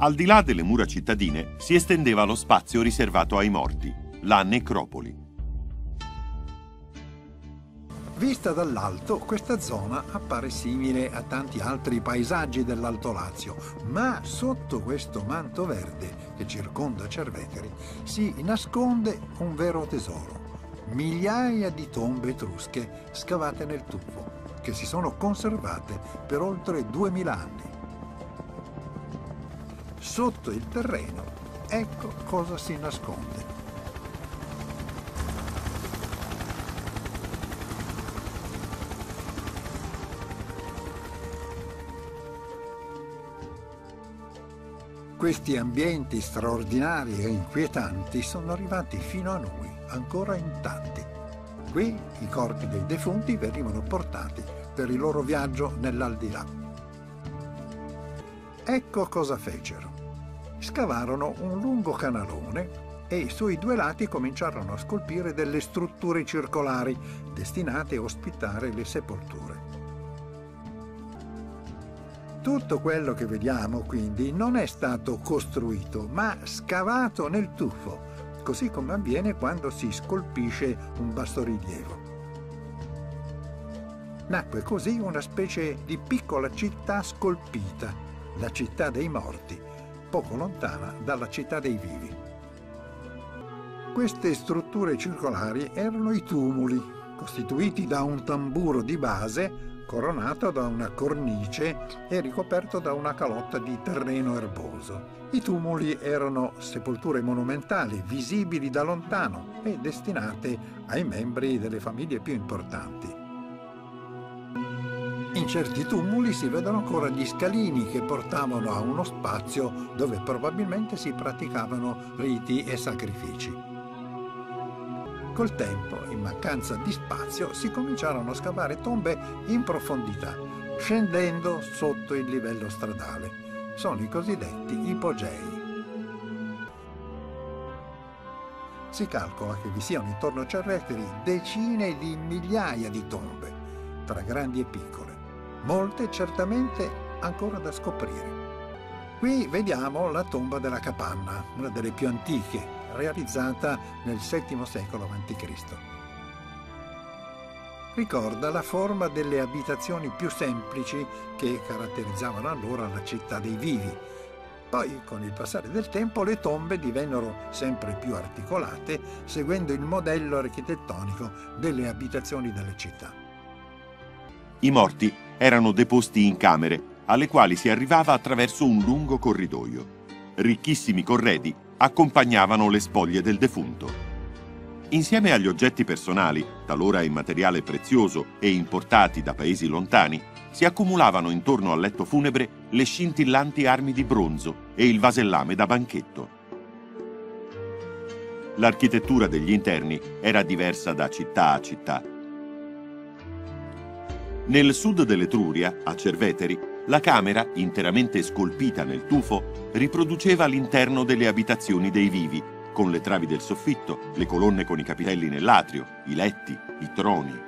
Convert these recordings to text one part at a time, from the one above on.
Al di là delle mura cittadine si estendeva lo spazio riservato ai morti, la necropoli. Vista dall'alto, questa zona appare simile a tanti altri paesaggi dell'Alto Lazio, ma sotto questo manto verde che circonda Cerveteri si nasconde un vero tesoro. Migliaia di tombe etrusche scavate nel tufo, che si sono conservate per oltre 2000 anni. Sotto il terreno, ecco cosa si nasconde. Questi ambienti straordinari e inquietanti sono arrivati fino a noi, ancora intatti. Qui i corpi dei defunti venivano portati per il loro viaggio nell'aldilà. Ecco cosa fecero. Scavarono un lungo canalone e sui due lati cominciarono a scolpire delle strutture circolari destinate a ospitare le sepolture. Tutto quello che vediamo quindi non è stato costruito, ma scavato nel tufo, così come avviene quando si scolpisce un bassorilievo. Nacque così una specie di piccola città scolpita, la città dei morti, poco lontana dalla città dei vivi. Queste strutture circolari erano i tumuli, costituiti da un tamburo di base coronato da una cornice e ricoperto da una calotta di terreno erboso. I tumuli erano sepolture monumentali, visibili da lontano e destinate ai membri delle famiglie più importanti. In certi tumuli si vedono ancora gli scalini che portavano a uno spazio dove probabilmente si praticavano riti e sacrifici. Col tempo, in mancanza di spazio, si cominciarono a scavare tombe in profondità, scendendo sotto il livello stradale. Sono i cosiddetti ipogei. Si calcola che vi siano intorno a Cerreteri decine di migliaia di tombe, tra grandi e piccole, molte certamente ancora da scoprire. Qui vediamo la tomba della capanna, una delle più antiche, realizzata nel VII secolo a.C. Ricorda la forma delle abitazioni più semplici che caratterizzavano allora la città dei vivi. Poi, con il passare del tempo, le tombe divennero sempre più articolate, seguendo il modello architettonico delle abitazioni delle città. I morti erano deposti in camere, alle quali si arrivava attraverso un lungo corridoio. Ricchissimi corredi accompagnavano le spoglie del defunto. Insieme agli oggetti personali, talora in materiale prezioso e importati da paesi lontani, si accumulavano intorno al letto funebre le scintillanti armi di bronzo e il vasellame da banchetto. L'architettura degli interni era diversa da città a città. Nel sud dell'Etruria, a Cerveteri, la camera, interamente scolpita nel tufo, riproduceva l'interno delle abitazioni dei vivi, con le travi del soffitto, le colonne con i capitelli nell'atrio, i letti, i troni.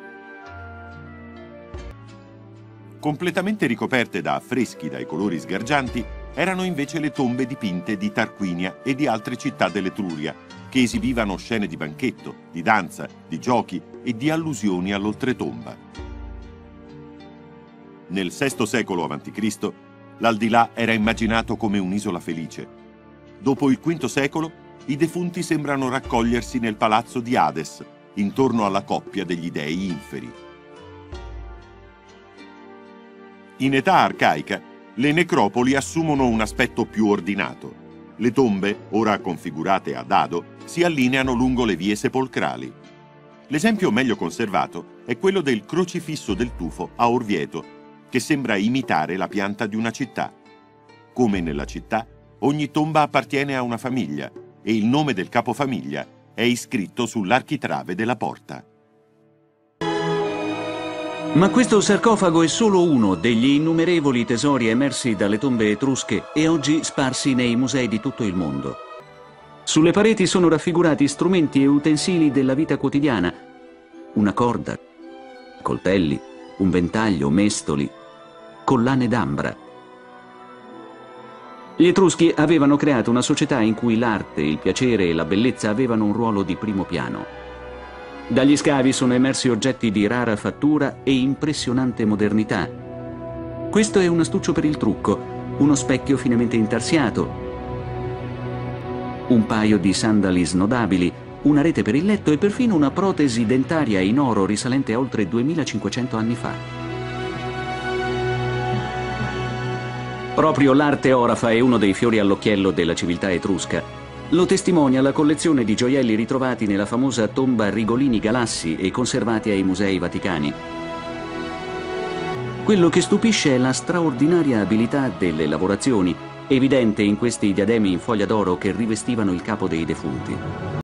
Completamente ricoperte da affreschi dai colori sgargianti, erano invece le tombe dipinte di Tarquinia e di altre città dell'Etruria, che esibivano scene di banchetto, di danza, di giochi e di allusioni all'oltretomba. Nel VI secolo a.C. l'aldilà era immaginato come un'isola felice. Dopo il V secolo i defunti sembrano raccogliersi nel palazzo di Hades, intorno alla coppia degli dei inferi. In età arcaica, le necropoli assumono un aspetto più ordinato. Le tombe, ora configurate a dado, si allineano lungo le vie sepolcrali. L'esempio meglio conservato è quello del crocifisso del tufo a Orvieto, che sembra imitare la pianta di una città. Come nella città, ogni tomba appartiene a una famiglia e il nome del capofamiglia è iscritto sull'architrave della porta. Ma questo sarcofago è solo uno degli innumerevoli tesori emersi dalle tombe etrusche e oggi sparsi nei musei di tutto il mondo. Sulle pareti sono raffigurati strumenti e utensili della vita quotidiana, una corda, coltelli, un ventaglio, mestoli, collane d'ambra. Gli Etruschi avevano creato una società in cui l'arte, il piacere e la bellezza avevano un ruolo di primo piano. Dagli scavi sono emersi oggetti di rara fattura e impressionante modernità. Questo è un astuccio per il trucco, uno specchio finemente intarsiato, un paio di sandali snodabili, una rete per il letto e perfino una protesi dentaria in oro risalente a oltre 2500 anni fa. Proprio l'arte orafa è uno dei fiori all'occhiello della civiltà etrusca. Lo testimonia la collezione di gioielli ritrovati nella famosa tomba Rigolini Galassi e conservati ai musei vaticani. Quello che stupisce è la straordinaria abilità delle lavorazioni, evidente in questi diademi in foglia d'oro che rivestivano il capo dei defunti.